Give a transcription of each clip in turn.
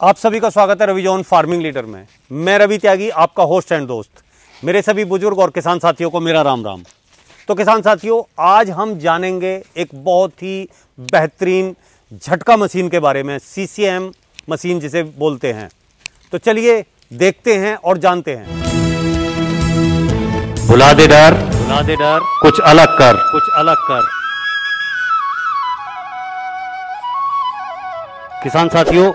आप सभी का स्वागत है रवि जॉन फ़ार्मिंग लीडर में। मैं रवि त्यागी आपका होस्ट एंड दोस्त। मेरे सभी बुज़ुर्ग और किसान साथियों को मेरा राम राम। तो किसान साथियों आज हम जानेंगे एक बहुत ही बेहतरीन झटका मशीन के बारे में सीसीएम मशीन जिसे बोलते हैं। तो चलिए देखते हैं और जानते हैं। भुला दे डर। भुला दे डर। कुछ अलग कर। कुछ अलग कर। किसान साथियों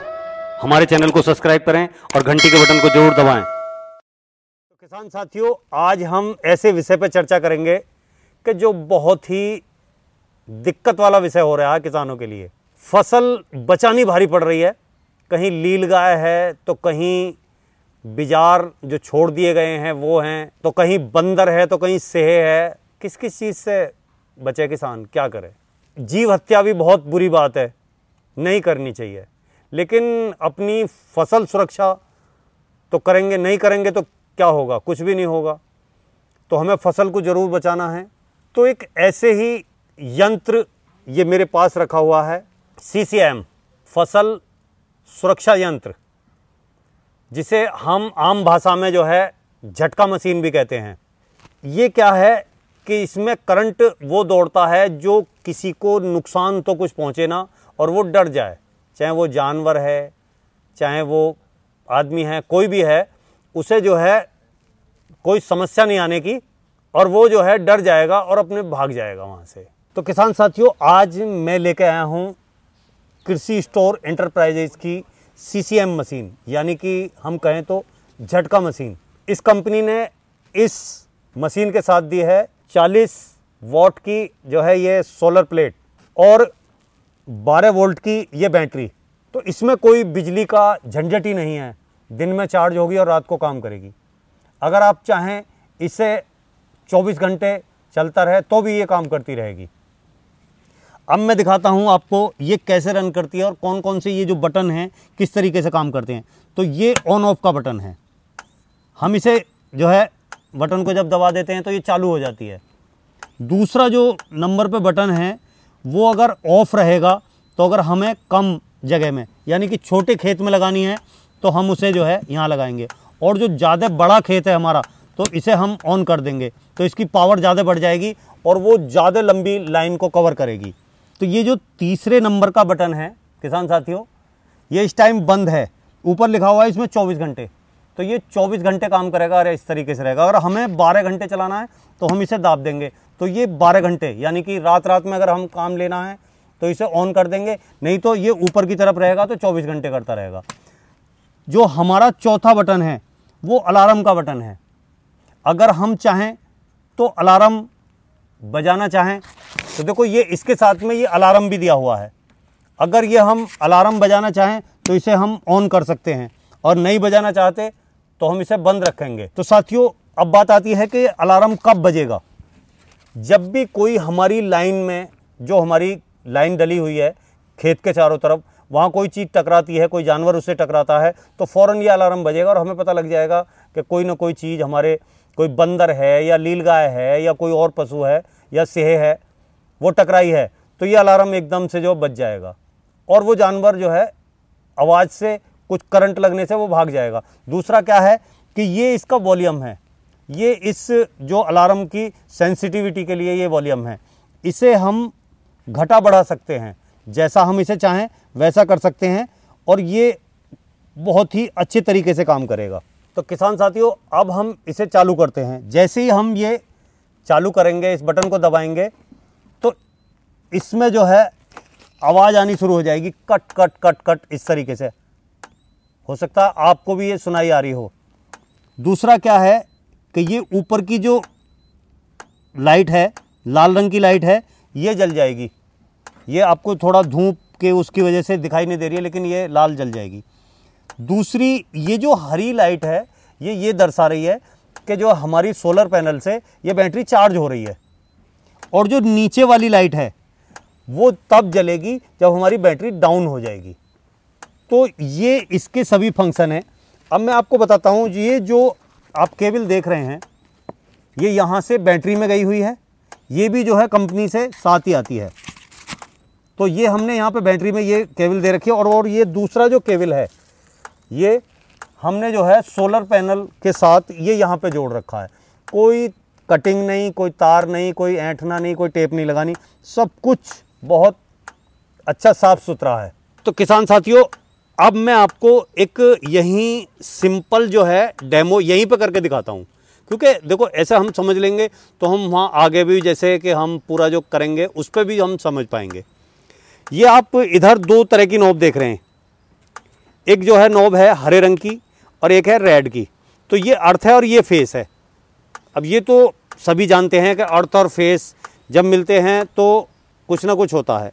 हमारे चैनल को सब्सक्राइब करें और घंटी के बटन को ज़रूर दबाएँ। तो किसान साथियों, आज हम ऐसे विषय पर चर्चा करेंगे कि जो बहुत ही दिक्कत वाला विषय हो रहा है किसानों के लिए। फ़सल बचानी भारी पड़ रही है। कहीं लील गाय है तो कहीं बिजार जो छोड़ दिए गए हैं, वो हैं तो कहीं बंदर है तो कहीं सेह है। किस किस चीज़ से बचे किसान? क्या करे? जीव हत्या भी बहुत बुरी बात है। नहीं करनी चाहिए। लेकिन अपनी फ़सल सुरक्षा तो करेंगे, नहीं करेंगे तो क्या होगा? कुछ भी नहीं होगा। तो हमें फ़सल को ज़रूर बचाना है। तो एक ऐसे ही यंत्र ये मेरे पास रखा हुआ है सी सी एम फ़सल सुरक्षा यंत्र, जिसे हम आम भाषा में जो है झटका मशीन भी कहते हैं। ये क्या है कि इसमें करंट वो दौड़ता है जो किसी को नुकसान तो कुछ पहुँचे ना और वो डर जाए। चाहे वो जानवर है, चाहे वो आदमी है, कोई भी है, उसे जो है कोई समस्या नहीं आने की और वो जो है डर जाएगा और अपने भाग जाएगा वहाँ से। तो किसान साथियों, आज मैं लेके आया हूँ कृषि स्टोर एंटरप्राइजेज की सीसीएम मशीन, यानी कि हम कहें तो झटका मशीन। इस कंपनी ने इस मशीन के साथ दी है 40 वॉट की जो है ये सोलर प्लेट और 12 वोल्ट की ये बैटरी तो इसमें कोई बिजली का झंझट ही नहीं है। दिन में चार्ज होगी और रात को काम करेगी। अगर आप चाहें इसे 24 घंटे चलता रहे तो भी ये काम करती रहेगी। अब मैं दिखाता हूँ आपको ये कैसे रन करती है और कौन कौन से ये जो बटन हैं, किस तरीके से काम करते हैं। तो ये ऑन ऑफ़ का बटन है। हम इसे जो है, बटन को जब दबा देते हैं तो ये चालू हो जाती है। दूसरा जो नंबर पे बटन है वो अगर ऑफ़ रहेगा तो अगर हमें कम जगह में, यानी कि छोटे खेत में लगानी है तो हम उसे जो है यहाँ लगाएँगे। और जो ज़्यादा बड़ा खेत है हमारा तो इसे हम ऑन कर देंगे। तो इसकी पावर ज़्यादा बढ़ जाएगी और वो ज़्यादा लंबी लाइन को कवर करेगी। तो ये जो तीसरे नंबर का बटन है, किसान साथियों, ये इस टाइम बंद है। ऊपर लिखा हुआ है इसमें 24 घंटे। तो ये 24 घंटे काम करेगा अरे इस तरीके से रहेगा। अगर हमें 12 घंटे चलाना है तो हम इसे दाब देंगे। तो ये 12 घंटे, यानी कि रात रात में अगर हम काम लेना है तो इसे ऑन कर देंगे। नहीं तो ये ऊपर की तरफ़ रहेगा तो 24 घंटे करता रहेगा। जो हमारा चौथा बटन है, वो अलार्म का बटन है। अगर हम चाहें तो अलार्म बजाना चाहें तो देखो ये इसके साथ में ये अलार्म भी दिया हुआ है। अगर ये हम अलार्म बजाना चाहें तो इसे हम ऑन कर सकते हैं। और नहीं बजाना चाहते तो हम इसे बंद रखेंगे। तो साथियों, अब बात आती है कि अलार्म कब बजेगा। जब भी कोई हमारी लाइन में, जो हमारी लाइन डली हुई है, खेत के चारों तरफ़, वहाँ कोई चीज़ टकराती है, कोई जानवर उससे टकराता है तो फ़ौरन ये अलार्म बजेगा और हमें पता लग जाएगा कि कोई ना कोई चीज़ हमारे, कोई बंदर है या लील गाय है या कोई और पशु है या सेह है, वो टकराई है तो ये अलार्म एकदम से जो बच जाएगा। और वो जानवर जो है, आवाज़ से कुछ करंट लगने से वो भाग जाएगा। दूसरा क्या है कि ये इसका वॉल्यूम है। ये इस जो अलार्म की सेंसिटिविटी के लिए ये वॉल्यूम है, इसे हम घटा बढ़ा सकते हैं, जैसा हम इसे चाहें, वैसा कर सकते हैं, और ये बहुत ही अच्छे तरीके से काम करेगा। तो किसान साथियों, अब हम इसे चालू करते हैं। जैसे ही हम ये चालू करेंगे, इस बटन को दबाएँगे तो इसमें जो है आवाज़ आनी शुरू हो जाएगी, कट कट कट कट, इस तरीके से। हो सकता है आपको भी ये सुनाई आ रही हो। दूसरा क्या है कि ये ऊपर की जो लाइट है, लाल रंग की लाइट है, ये जल जाएगी। ये आपको थोड़ा धूप के उसकी वजह से दिखाई नहीं दे रही है, लेकिन ये लाल जल जाएगी। दूसरी, ये जो हरी लाइट है, ये ये दर्शा रही है कि जो हमारी सोलर पैनल से ये बैटरी चार्ज हो रही है। और जो नीचे वाली लाइट है, वो तब जलेगी जब हमारी बैटरी डाउन हो जाएगी। तो ये इसके सभी फ़ंक्शन हैं। अब मैं आपको बताता हूँ, ये जो आप केबल देख रहे हैं, ये यहाँ से बैटरी में गई हुई है, ये भी जो है कंपनी से साथ ही आती है। तो ये हमने यहाँ पे बैटरी में ये केबल दे रखी है और और ये दूसरा जो केबल है, ये हमने जो है सोलर पैनल के साथ ये यहाँ पे जोड़ रखा है। कोई कटिंग नहीं, कोई तार नहीं, कोई ऐंठना नहीं, कोई टेप नहीं लगानी, सब कुछ बहुत अच्छा साफ़ सुथरा है। तो किसान साथियों अब मैं आपको एक यहीं सिंपल जो है डेमो यहीं पे करके दिखाता हूँ। क्योंकि देखो, ऐसा हम समझ लेंगे तो हम वहाँ आगे भी जैसे कि हम पूरा जो करेंगे, उस पर भी हम समझ पाएँगे। ये आप इधर दो तरह की नोब देख रहे हैं। एक जो है नोब है हरे रंग की और एक है रेड की। तो ये अर्थ है और ये फेस है। अब ये तो सभी जानते हैं कि अर्थ और फेस जब मिलते हैं तो कुछ ना कुछ होता है।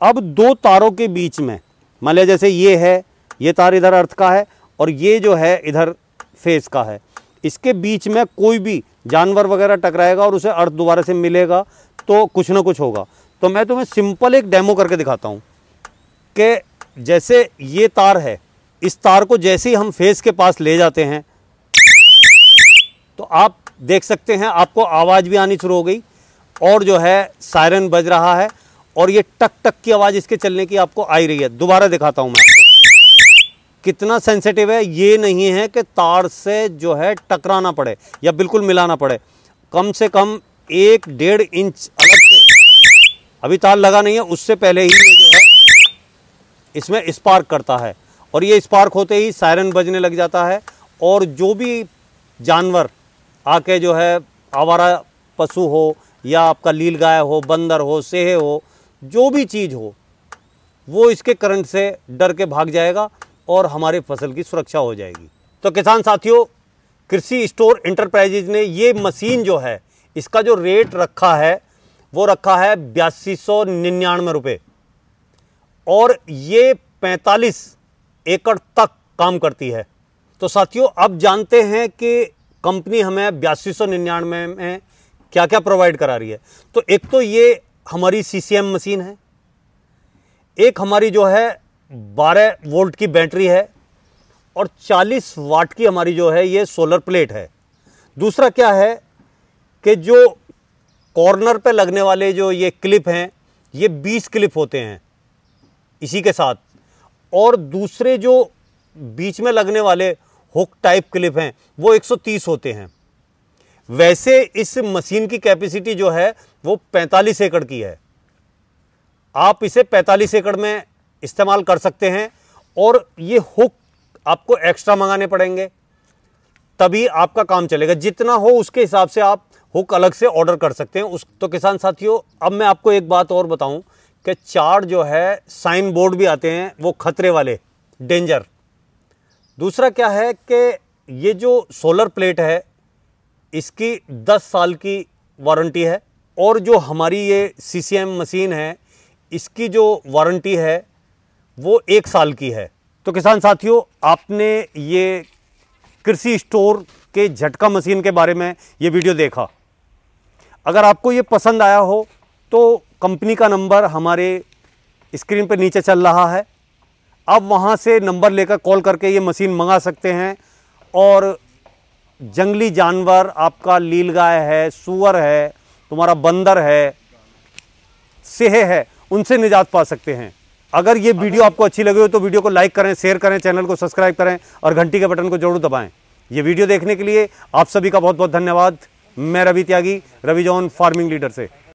अब दो तारों के बीच में मान लिया जैसे ये है, ये तार इधर अर्थ का है और ये जो है इधर फेस का है। इसके बीच में कोई भी जानवर वगैरह टकराएगा और उसे अर्थ दोबारा से मिलेगा तो कुछ ना कुछ होगा। तो मैं तुम्हें सिंपल एक डेमो करके दिखाता हूँ कि जैसे ये तार है, इस तार को जैसे ही हम फेस के पास ले जाते हैं तो आप देख सकते हैं, आपको आवाज़ भी आनी शुरू हो गई और जो है सायरन बज रहा है और ये टक टक की आवाज़ इसके चलने की आपको आई रही है। दोबारा दिखाता हूँ मैं आपको। कितना सेंसिटिव है, ये नहीं है कि तार से जो है टकराना पड़े या बिल्कुल मिलाना पड़े। कम से कम एक डेढ़ इंच अलग से। अभी तार लगा नहीं है, उससे पहले ही ये जो है, इसमें स्पार्क करता है। और ये स्पार्क होते ही सायरन बजने लग जाता है और जो भी जानवर आके जो है, आवारा पशु हो या आपका लील गाय हो, बंदर हो, सेहे हो जो भी चीज़ हो, वो इसके करंट से डर के भाग जाएगा और हमारे फ़सल की सुरक्षा हो जाएगी। तो किसान साथियों, कृषि स्टोर इंटरप्राइजेज ने ये मशीन जो है, इसका जो रेट रखा है, वो रखा है बयासी सौ निन्यानवे रुपये और ये पैंतालीस एकड़ तक काम करती है। तो साथियों, अब जानते हैं कि कंपनी हमें बयासी सौ निन्यानवे में क्या क्या प्रोवाइड करा रही है। तो एक तो ये हमारी सीसीएम मशीन है। एक हमारी जो है 12 वोल्ट की बैटरी है और 40 वाट की हमारी जो है ये सोलर प्लेट है। दूसरा क्या है कि जो कॉर्नर पे लगने वाले जो ये क्लिप हैं, ये 20 क्लिप होते हैं इसी के साथ। और दूसरे जो बीच में लगने वाले हुक टाइप क्लिप हैं, वो 130 होते हैं। वैसे इस मशीन की कैपेसिटी जो है वो 45 एकड़ की है। आप इसे 45 एकड़ में इस्तेमाल कर सकते हैं और ये हुक आपको एक्स्ट्रा मंगाने पड़ेंगे। तभी आपका काम चलेगा। जितना हो उसके हिसाब से आप हुक अलग से ऑर्डर कर सकते हैं। उस तो किसान साथियों, अब मैं आपको एक बात और बताऊँ कि चार जो है साइन बोर्ड भी आते हैं, वो खतरे वाले, डेंजर। दूसरा क्या है कि ये जो सोलर प्लेट है, इसकी 10 साल की वारंटी है। और जो हमारी ये सीसीएम मशीन है, इसकी जो वारंटी है, वो एक साल की है। तो किसान साथियों, आपने ये कृषि स्टोर के झटका मशीन के बारे में ये वीडियो देखा। अगर आपको ये पसंद आया हो तो कंपनी का नंबर हमारे स्क्रीन पर नीचे चल रहा है। आप वहाँ से नंबर लेकर कॉल करके ये मशीन मंगा सकते हैं। और जंगली जानवर, आपका लील गाय है, सुअर है तुम्हारा बंदर है सेह है उनसे निजात पा सकते हैं। अगर ये वीडियो आपको अच्छी लगी हो तो वीडियो को लाइक करें शेयर करें चैनल को सब्सक्राइब करें और घंटी के बटन को ज़रूर दबाएँ। ये वीडियो देखने के लिए आप सभी का बहुत बहुत धन्यवाद। मैं Ravi Tyagi Ravi John farming leader से।